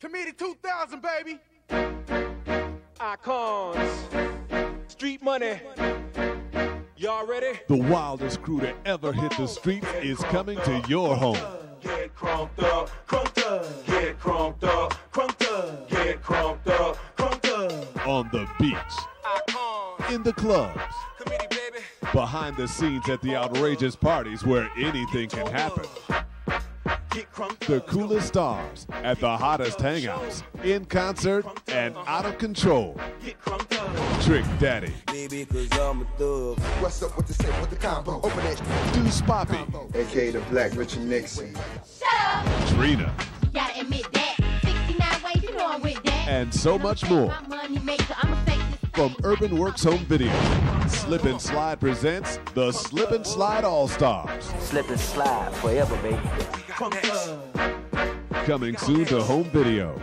Committee 2000, baby. Icons. Street money. Y'all ready? The wildest crew to ever hit the streets is coming to your home. Get crunked up, crunked up. Get crunked up, crunked up. Get crunked up, crunked up. On the beach, Icons. in the clubs, Committee, baby. behind the scenes at the outrageous parties where anything can happen. Get crunked The coolest stars at the hottest hangouts, in concert and out of control. Get crunked. Trick Daddy, baby, cause I'm a thug. What's up with the say with the combo? Open that Duece Poppi, aka the Black Richard Nixon. Trina, Gotta admit that. 69 ways, you know I'm with that. and so much more. From Urban Works Home Video, Slip and Slide presents the Slip and Slide All Stars. Slip and slide forever, baby. Coming soon to home video.